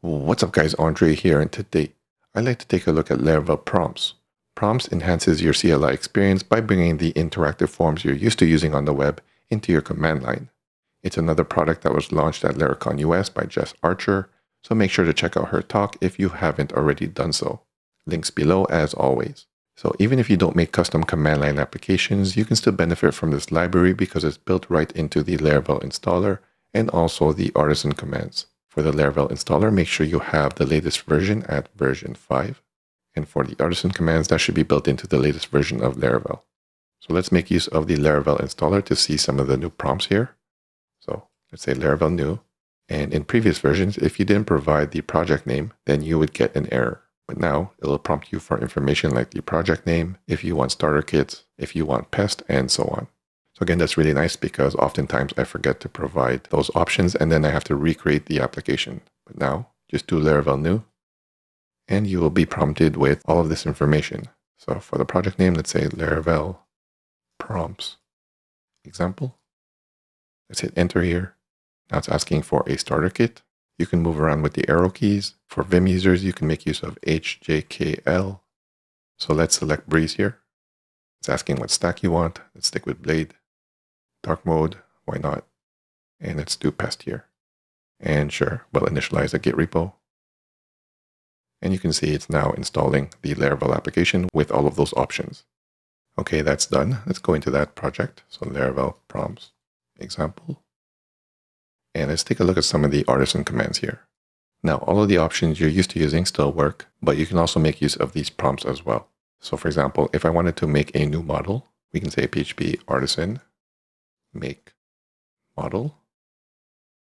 What's up guys, Andre here and today I'd like to take a look at Laravel prompts. Prompts enhances your CLI experience by bringing the interactive forms you're used to using on the web into your command line. It's another product that was launched at Laracon US by Jess Archer, so make sure to check out her talk if you haven't already done so. Links below as always. So even if you don't make custom command line applications, you can still benefit from this library because it's built right into the Laravel installer and also the artisan commands. For the Laravel installer, make sure you have the latest version at version 5. And for the artisan commands, that should be built into the latest version of Laravel. So let's make use of the Laravel installer to see some of the new prompts here. So let's say Laravel new. And in previous versions, if you didn't provide the project name, then you would get an error. But now it'll prompt you for information like the project name, if you want starter kits, if you want pest, and so on. So again, that's really nice because oftentimes I forget to provide those options and then I have to recreate the application. But now just do Laravel new and you will be prompted with all of this information. So for the project name, let's say Laravel prompts example. Let's hit enter here. Now it's asking for a starter kit. You can move around with the arrow keys. For Vim users, you can make use of HJKL. So let's select Breeze here. It's asking what stack you want. Let's stick with Blade. Dark mode, why not? And let's do pest here. And sure, we'll initialize a Git repo. And you can see it's now installing the Laravel application with all of those options. Okay, that's done. Let's go into that project. So Laravel prompts example. And let's take a look at some of the artisan commands here. Now, all of the options you're used to using still work, but you can also make use of these prompts as well. So for example, if I wanted to make a new model, we can say PHP artisan make model.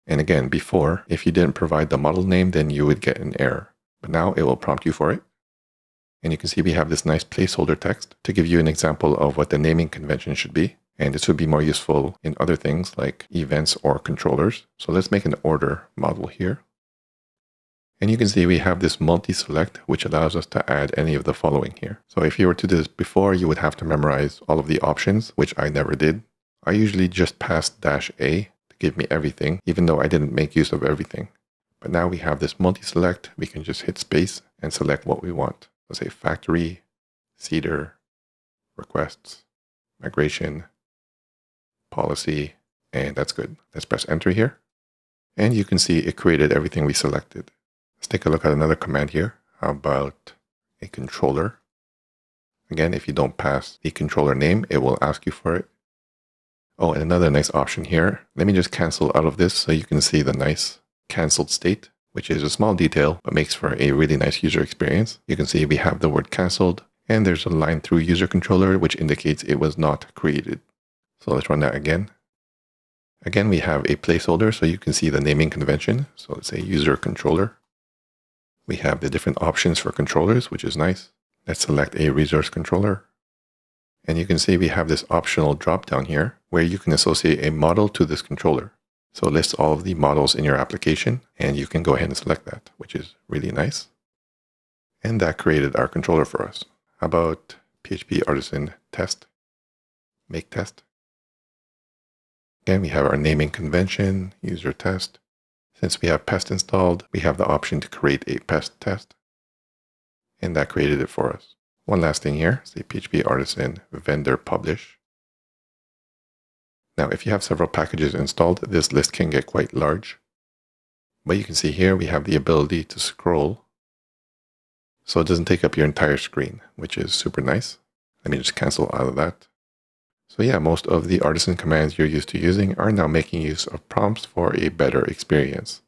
And again, before, if you didn't provide the model name, then you would get an error. But now it will prompt you for it. And you can see we have this nice placeholder text to give you an example of what the naming convention should be. And this would be more useful in other things like events or controllers. So let's make an order model here. And you can see we have this multi-select, which allows us to add any of the following here. So if you were to do this before, you would have to memorize all of the options, which I never did. I usually just pass dash A to give me everything, even though I didn't make use of everything. But now we have this multi-select, we can just hit space and select what we want. Let's say factory, seeder, requests, migration, policy, and that's good. Let's press enter here. And you can see it created everything we selected. Let's take a look at another command here. How about a controller? Again, if you don't pass the controller name, it will ask you for it. Oh, and another nice option here. Let me just cancel out of this so you can see the nice canceled state, which is a small detail, but makes for a really nice user experience. You can see we have the word canceled, and there's a line through user controller, which indicates it was not created. So let's run that again. Again, we have a placeholder, so you can see the naming convention. So let's say user controller. We have the different options for controllers, which is nice. Let's select a resource controller. And you can see we have this optional drop down here where you can associate a model to this controller. So it lists all of the models in your application and you can go ahead and select that, which is really nice. And that created our controller for us. How about PHP artisan test, make test. Again, we have our naming convention, user test. Since we have pest installed, we have the option to create a pest test. And that created it for us. One last thing here, say PHP artisan vendor publish. Now, if you have several packages installed, this list can get quite large. But you can see here we have the ability to scroll. So it doesn't take up your entire screen, which is super nice. Let me just cancel out of that. So yeah, most of the artisan commands you're used to using are now making use of prompts for a better experience.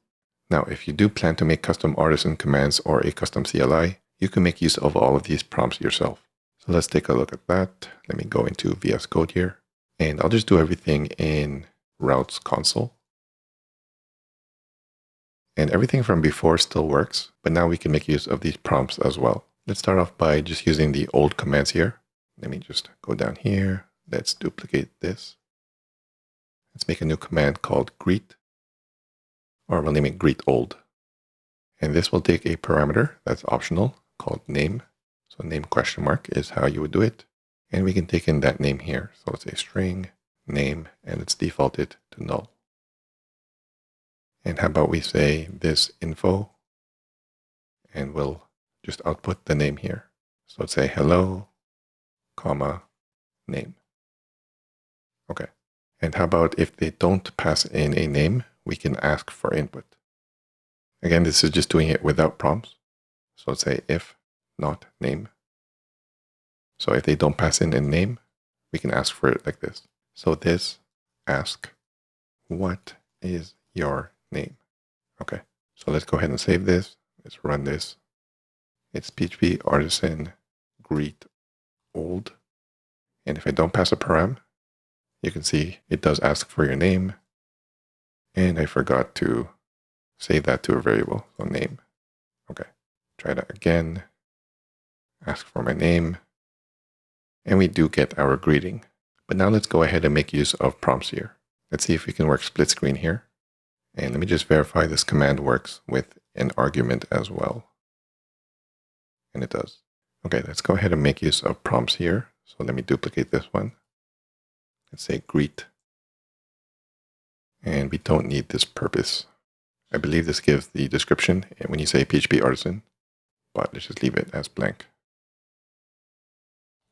Now, if you do plan to make custom artisan commands or a custom CLI, you can make use of all of these prompts yourself. So let's take a look at that. Let me go into VS Code here, and I'll just do everything in routes console. And everything from before still works, but now we can make use of these prompts as well. Let's start off by just using the old commands here. Let me just go down here, Let's duplicate this. Let's make a new command called greet, or we'll name it greet old. And this will take a parameter that's optional called name. So name question mark is how you would do it. And we can take in that name here. So let's say string name and it's defaulted to null. And how about we say this info and we'll just output the name here. So let's say hello, comma, name. Okay. And how about if they don't pass in a name, we can ask for input. Again, this is just doing it without prompts. So let's say if not name. So if they don't pass in a name, we can ask for it like this. So this ask, what is your name? Okay, so let's go ahead and save this. Let's run this. It's PHP artisan greet old. And if I don't pass a param, you can see it does ask for your name. And I forgot to save that to a variable, so name. Try that again. Ask for my name. And we do get our greeting. But now let's go ahead and make use of prompts here. Let's see if we can work split screen here. And let me just verify this command works with an argument as well. And it does. Okay, let's go ahead and make use of prompts here. So let me duplicate this one. Let's say greet. And we don't need this purpose. I believe this gives the description when you say PHP artisan, but let's just leave it as blank.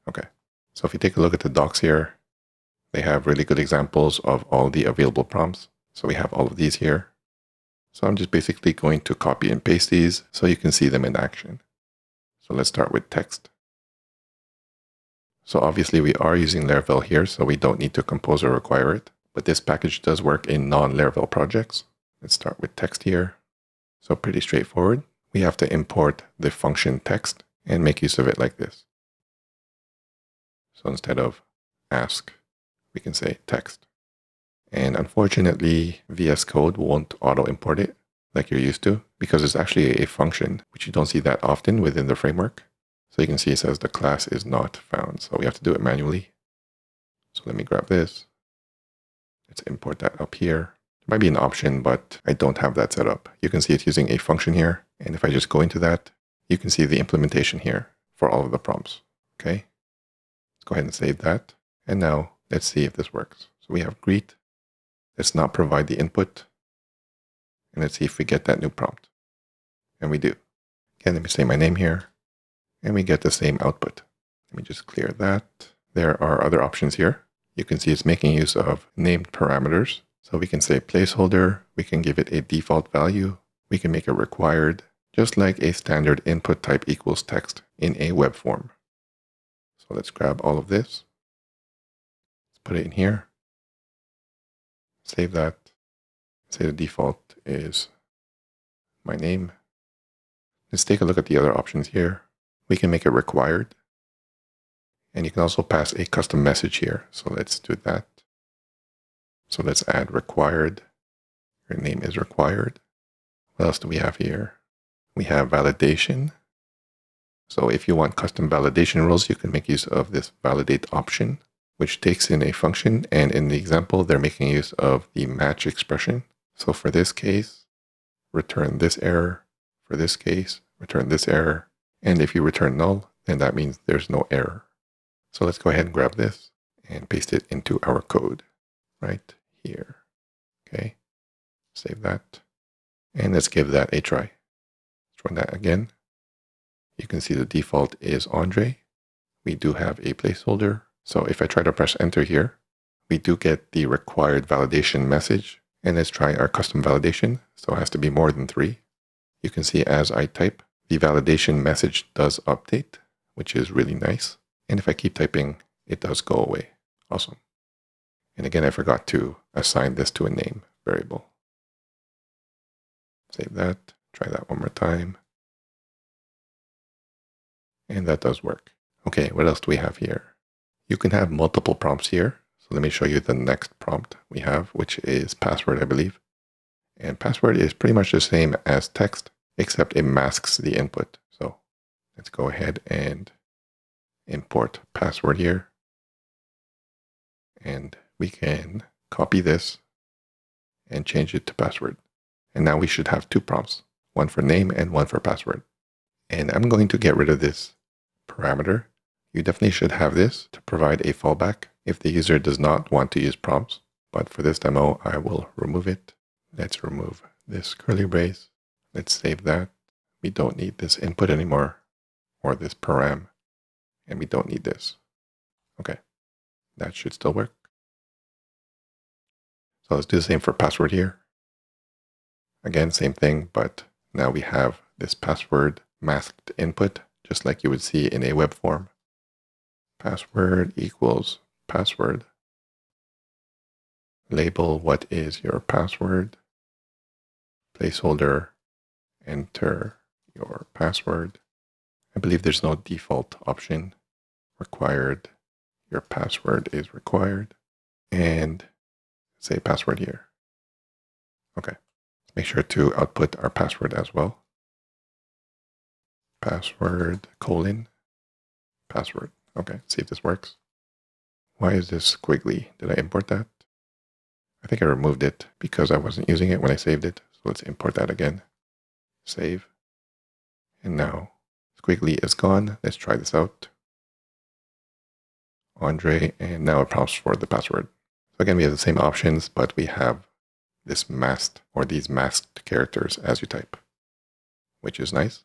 Okay, so if you take a look at the docs here, they have really good examples of all the available prompts. So we have all of these here. So I'm just basically going to copy and paste these so you can see them in action. So let's start with text. So obviously we are using Laravel here, so we don't need to composer require it. But this package does work in non-Laravel projects. Let's start with text here. So pretty straightforward. We have to import the function text and make use of it like this. So instead of ask, we can say text. And unfortunately, VS Code won't auto import it like you're used to because it's actually a function, which you don't see that often within the framework. So you can see it says the class is not found. So we have to do it manually. So let me grab this. Let's import that up here. Might be an option, but I don't have that set up. You can see it using a function here. And if I just go into that, you can see the implementation here for all of the prompts. Okay. Let's go ahead and save that. And now let's see if this works. So we have greet. Let's not provide the input. And let's see if we get that new prompt. And we do. Again, let me say my name here and we get the same output. Let me just clear that. There are other options here. You can see it's making use of named parameters. So we can say placeholder, we can give it a default value, we can make it required, just like a standard input type equals text in a web form. So let's grab all of this, let's put it in here, save that, say the default is my name. Let's take a look at the other options here we can make it required. And you can also pass a custom message here. So let's do that. So let's add required. Your name is required. What else do we have here? We have validation. So if you want custom validation rules, you can make use of this validate option, which takes in a function. And in the example, they're making use of the match expression. So for this case, return this error. For this case, return this error. And if you return null, then that means there's no error. So let's go ahead and grab this and paste it into our code right here. Okay, save that. And let's give that a try. Let's run that again. You can see the default is Andre. We do have a placeholder. So if I try to press enter here, we do get the required validation message. And let's try our custom validation. So it has to be more than three. You can see as I type, the validation message does update, which is really nice. And if I keep typing, it does go away. Awesome. And again, I forgot to assign this to a name variable. Save that. Try that one more time. And that does work. Okay, what else do we have here? You can have multiple prompts here. So let me show you the next prompt we have, which is password, I believe. And password is pretty much the same as text, except it masks the input. So let's go ahead and import password here. And we can copy this and change it to password. And now we should have two prompts, one for name and one for password. And I'm going to get rid of this parameter. You definitely should have this to provide a fallback if the user does not want to use prompts. But for this demo, I will remove it. Let's remove this curly brace Let's save that. we don't need this input anymore or this param. And we don't need this. Okay, that should still work. So let's do the same for password here. Again, same thing, but now we have this password masked input, just like you would see in a web form. Password equals password. Label what is your password. Placeholder, enter your password. I believe there's no default option required. Your password is required. And say password here. Okay. Make sure to output our password as well. Password colon password. Okay, see if this works. Why is this squiggly? Did I import that? I think I removed it because I wasn't using it when I saved it. So let's import that again. Save. And now squiggly is gone. Let's try this out. Andre, and now it prompts for the password. So again, we have the same options, but we have this masked or these masked characters as you type, which is nice.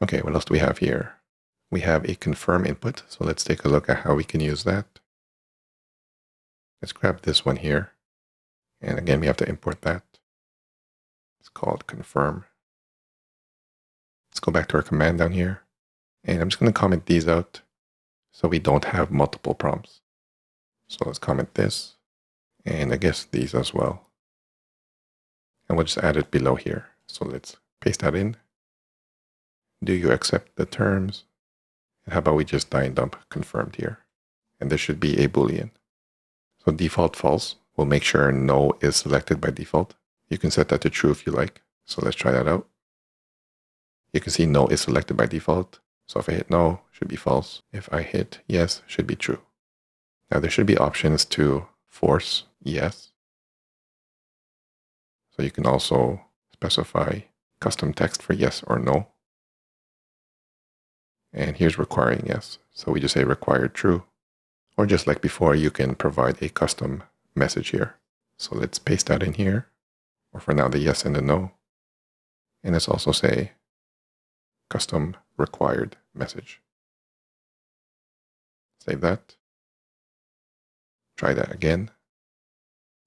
Okay, what else do we have here? We have a confirm input. So let's take a look at how we can use that. Let's grab this one here. And again, we have to import that. It's called confirm. Let's go back to our command down here. And I'm just going to comment these out so we don't have multiple prompts. So let's comment this and I guess these as well. And we'll just add it below here. So let's paste that in. Do you accept the terms? And how about we just die and dump confirmed here? And this should be a boolean. So default false We'll make sure no is selected by default. You can set that to true if you like. So let's try that out. You can see no is selected by default. So if I hit no, should be false. If I hit yes, should be true. Now there should be options to force yes. So you can also specify custom text for yes or no. And here's requiring yes. So we just say required true. Or just like before, you can provide a custom message here. So let's paste that in here. Or for now, the yes and the no. And let's also say custom required message. Save that. Try that again.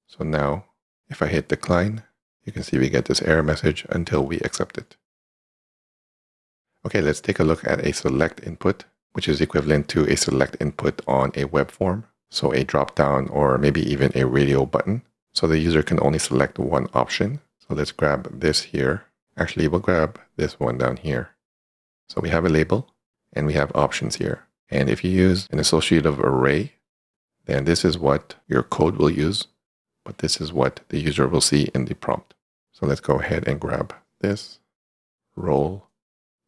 So now, if I hit decline, you can see we get this error message until we accept it. Okay, let's take a look at a select input, which is equivalent to a select input on a web form. So a drop down or maybe even a radio button. So the user can only select one option. So let's grab this here. Actually, we'll grab this one down here. So we have a label and we have options here. And if you use an associative array, then this is what your code will use, but this is what the user will see in the prompt. So let's go ahead and grab this, role,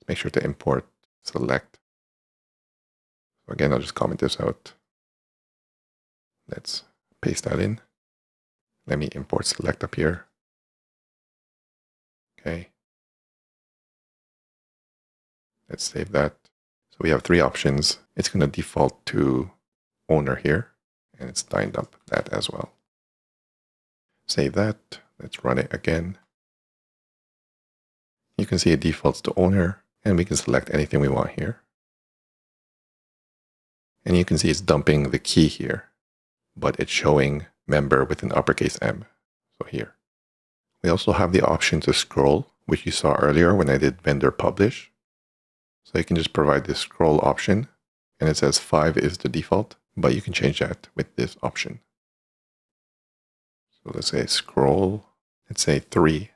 make sure to import select. Again, I'll just comment this out. Let's paste that in. Let me import select up here. Okay. Let's save that. So we have three options. It's going to default to owner here, and it's lined up that as well. Save that. Let's run it again. You can see it defaults to owner, and we can select anything we want here. And you can see it's dumping the key here, but it's showing member with an uppercase M. So here. We also have the option to scroll, which you saw earlier when I did vendor publish. So you can just provide this scroll option and it says 5 is the default, but you can change that with this option. So let's say scroll, let's say 3,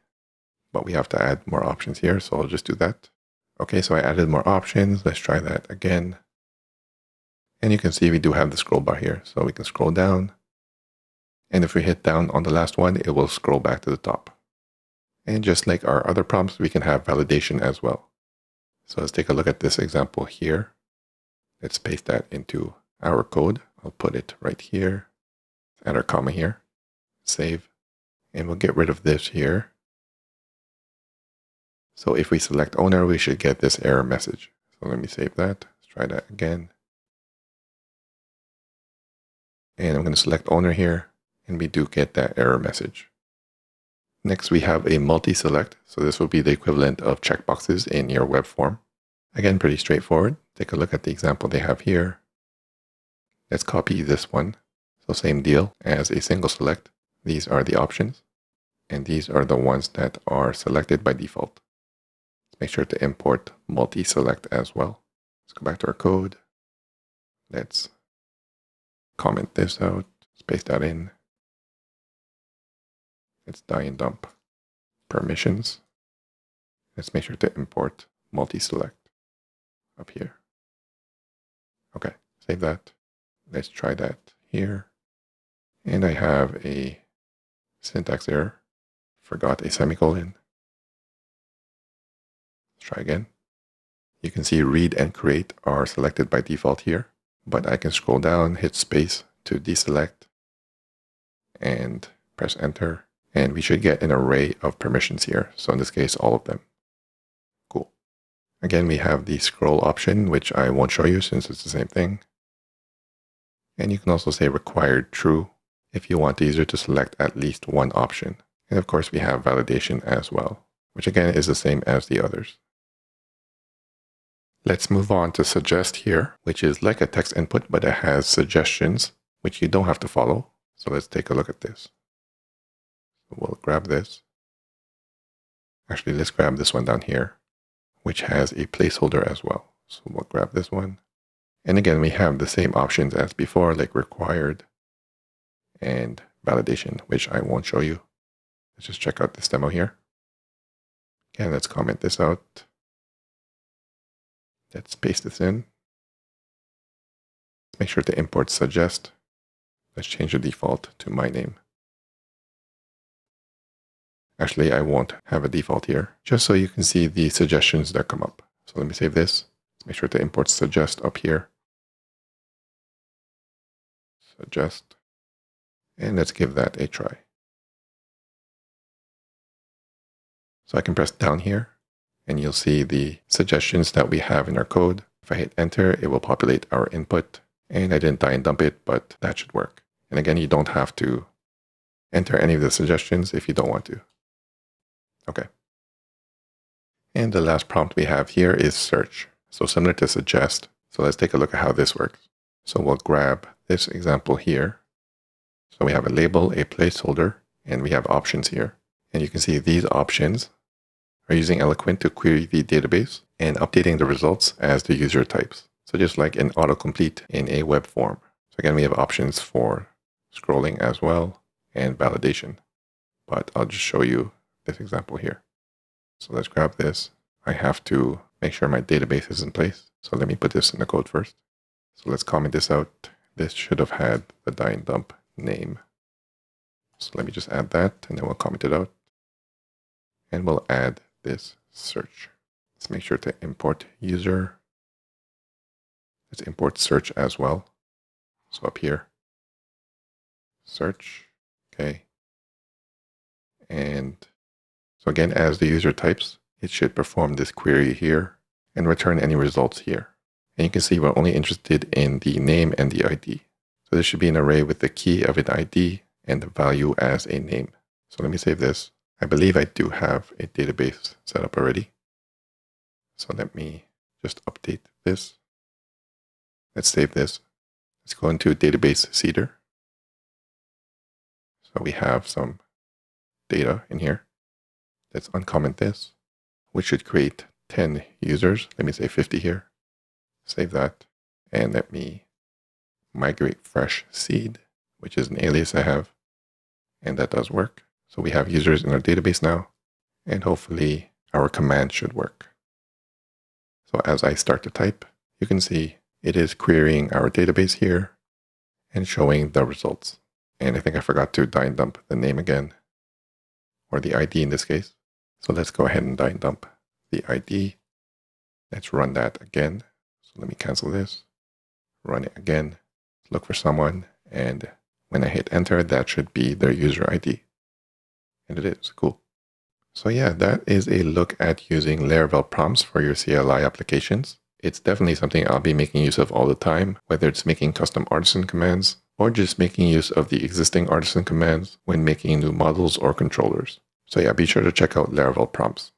but we have to add more options here, so I'll just do that. Okay, so I added more options. Let's try that again. And you can see we do have the scroll bar here, so we can scroll down. And if we hit down on the last one, it will scroll back to the top. And just like our other prompts, we can have validation as well. So let's take a look at this example here. Let's paste that into our code. I'll put it right here, add our comma here, save, and we'll get rid of this here. So if we select owner, we should get this error message. So let me save that. Let's try that again. And I'm going to select owner here, and we do get that error message. Next, we have a multi-select. So this will be the equivalent of checkboxes in your web form. Again, pretty straightforward. Take a look at the example they have here. Let's copy this one. So same deal as a single select. These are the options. And these are the ones that are selected by default. Let's make sure to import multi-select as well. Let's go back to our code. Let's comment this out, space that in. Let's die and dump permissions. Let's make sure to import multi-select up here. Okay, save that. Let's try that here. And I have a syntax error. Forgot a semicolon. Let's try again. You can see read and create are selected by default here, but I can scroll down, hit space to deselect, and press enter and we should get an array of permissions here. So in this case, all of them. Cool. Again, we have the scroll option, which I won't show you since it's the same thing. And you can also say required true if you want the user to select at least one option. And of course, we have validation as well, which again is the same as the others. Let's move on to suggest here, which is like a text input, but it has suggestions, which you don't have to follow. So let's take a look at this. We'll grab this. Actually, let's grab this one down here, which has a placeholder as well. So we'll grab this one. And again, we have the same options as before, like required and validation, which I won't show you. Let's just check out this demo here. Again, let's comment this out. Let's paste this in. Let's make sure to import suggest. Let's change the default to my name. Actually, I won't have a default here, just so you can see the suggestions that come up. So let me save this. Make sure to import suggest up here. Suggest. And let's give that a try. So I can press down here and you'll see the suggestions that we have in our code. If I hit enter, it will populate our input. And I didn't die and dump it, but that should work. And again, you don't have to enter any of the suggestions if you don't want to. Okay. And the last prompt we have here is search. So similar to suggest. So let's take a look at how this works. So we'll grab this example here. So we have a label, a placeholder, and we have options here. And you can see these options are using Eloquent to query the database and updating the results as the user types. So just like an autocomplete in a web form. So again, we have options for scrolling as well and validation. But I'll just show you this example here. So let's grab this. I have to make sure my database is in place. So let me put this in the code first. So let's comment this out. This should have had the die dump name. So let me just add that and then we'll comment it out. And we'll add this search. Let's make sure to import user. Let's import search as well. So up here, search, okay. And so again, as the user types, it should perform this query here and return any results here. And you can see we're only interested in the name and the ID. So this should be an array with the key of an ID and the value as a name. So let me save this. I believe I do have a database set up already. So let me just update this. Let's save this. Let's go into database seeder. So we have some data in here. Let's uncomment this, which should create 10 users. Let me say 50 here. Save that. And let me migrate fresh seed, which is an alias I have. And that does work. So we have users in our database now. And hopefully our command should work. So as I start to type, you can see it is querying our database here and showing the results. And I think I forgot to die and dump the name again, or the ID in this case. So let's go ahead and die and dump the ID. Let's run that again. Let me cancel this, run it again, look for someone, and when I hit enter, that should be their user ID. And it is, cool. So yeah, that is a look at using Laravel prompts for your CLI applications. It's definitely something I'll be making use of all the time, whether it's making custom artisan commands or just making use of the existing artisan commands when making new models or controllers. So yeah, be sure to check out Laravel prompts.